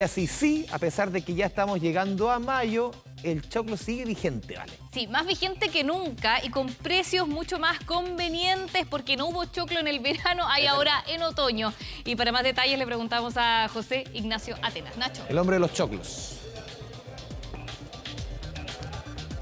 Así sí, a pesar de que ya estamos llegando a mayo, el choclo sigue vigente, ¿vale? Sí, más vigente que nunca y con precios mucho más convenientes porque no hubo choclo en el verano, hay ahora en otoño. Y para más detalles le preguntamos a José Ignacio Atenas. Nacho. El hombre de los choclos.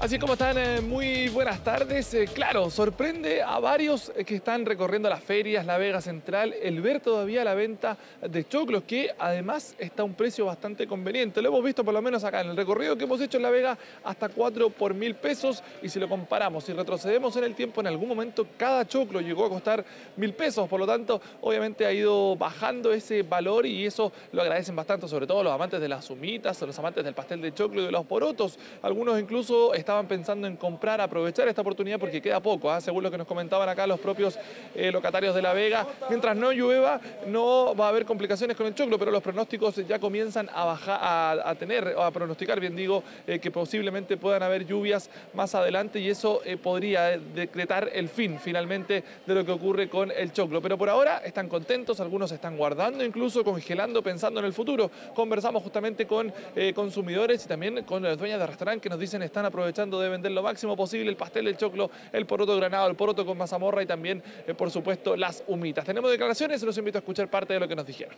Así como están, eh, muy buenas tardes. Eh, claro, sorprende a varios eh, que están recorriendo las ferias, la Vega Central, el ver todavía la venta de choclos, que además está a un precio bastante conveniente. Lo hemos visto por lo menos acá en el recorrido que hemos hecho en la Vega, hasta 4 por mil pesos. Y si lo comparamos, si retrocedemos en el tiempo, en algún momento cada choclo llegó a costar mil pesos. Por lo tanto, obviamente ha ido bajando ese valor y eso lo agradecen bastante, sobre todo los amantes de las humitas, los amantes del pastel de choclo y de los porotos. Algunos incluso estaban pensando en comprar, aprovechar esta oportunidad porque queda poco, ¿ah? según lo que nos comentaban acá los propios eh, locatarios de La Vega. Mientras no llueva, no va a haber complicaciones con el choclo, pero los pronósticos ya comienzan a bajar, a, tener, o a pronosticar, bien digo, eh, que posiblemente puedan haber lluvias más adelante y eso eh, podría decretar el fin finalmente de lo que ocurre con el choclo. Pero por ahora están contentos, algunos están guardando, incluso congelando, pensando en el futuro. Conversamos justamente con consumidores y también con las dueñas de restaurante que nos dicen están aprovechando de vender lo máximo posible el pastel, el choclo, el poroto granado, el poroto con mazamorra y también, eh, por supuesto, las humitas. Tenemos declaraciones, los invito a escuchar parte de lo que nos dijeron.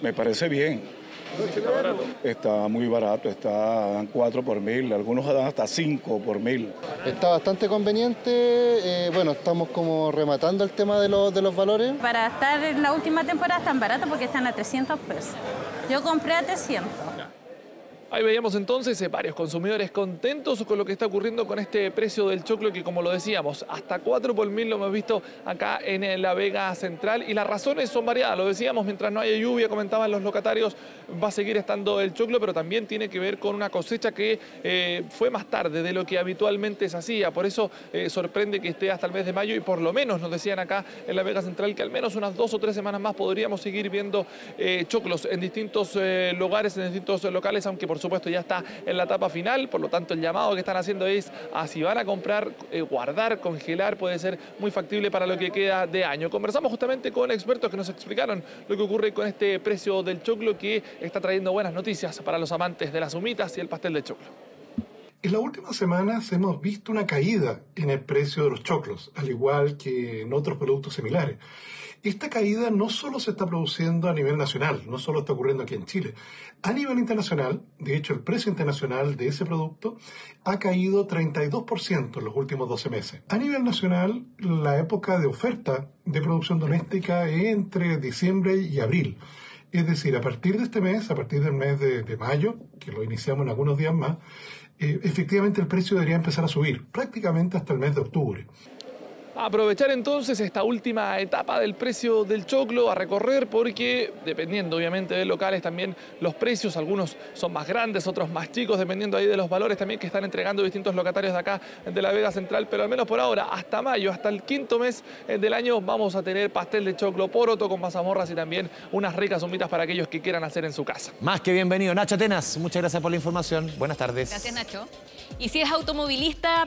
Me parece bien. Está muy barato, está dan 4 por mil, algunos dan hasta 5 por mil. Está bastante conveniente, eh, bueno, estamos como rematando el tema de los, de los valores. Para estar en la última temporada están baratos porque están a 300 pesos. Yo compré a 300. Ahí veíamos entonces eh, varios consumidores contentos con lo que está ocurriendo con este precio del choclo que como lo decíamos, hasta 4 por mil lo hemos visto acá en la Vega Central. Y las razones son variadas, lo decíamos, mientras no haya lluvia, comentaban los locatarios, va a seguir estando el choclo, pero también tiene que ver con una cosecha que eh, fue más tarde de lo que habitualmente se hacía, por eso eh, sorprende que esté hasta el mes de mayo y por lo menos nos decían acá en la Vega Central que al menos unas dos o tres semanas más podríamos seguir viendo choclos en distintos lugares, en distintos locales, aunque por supuesto ya está en la etapa final, por lo tanto el llamado que están haciendo es a si van a comprar, eh, guardar, congelar, puede ser muy factible para lo que queda de año. Conversamos justamente con expertos que nos explicaron lo que ocurre con este precio del choclo que está trayendo buenas noticias para los amantes de las humitas y el pastel de choclo. En las últimas semanas hemos visto una caída en el precio de los choclos, al igual que en otros productos similares. Esta caída no solo se está produciendo a nivel nacional, no solo está ocurriendo aquí en Chile. A nivel internacional, de hecho, el precio internacional de ese producto ha caído 32% en los últimos 12 meses. A nivel nacional, la época de oferta de producción doméstica es entre diciembre y abril. Es decir, a partir de este mes, a partir del mes de, mayo, que lo iniciamos en algunos días más, eh, efectivamente el precio debería empezar a subir, prácticamente hasta el mes de octubre. Aprovechar entonces esta última etapa del precio del choclo a recorrer porque dependiendo obviamente de locales también los precios, algunos son más grandes, otros más chicos, dependiendo ahí de los valores también que están entregando distintos locatarios de acá de la Vega Central, pero al menos por ahora, hasta mayo, hasta el quinto mes eh, del año vamos a tener pastel de choclo poroto con mazamorras y también unas ricas humitas para aquellos que quieran hacer en su casa. Más que bienvenido. Nacho Atenas, muchas gracias por la información. Buenas tardes. Gracias Nacho. Y si es automovilista,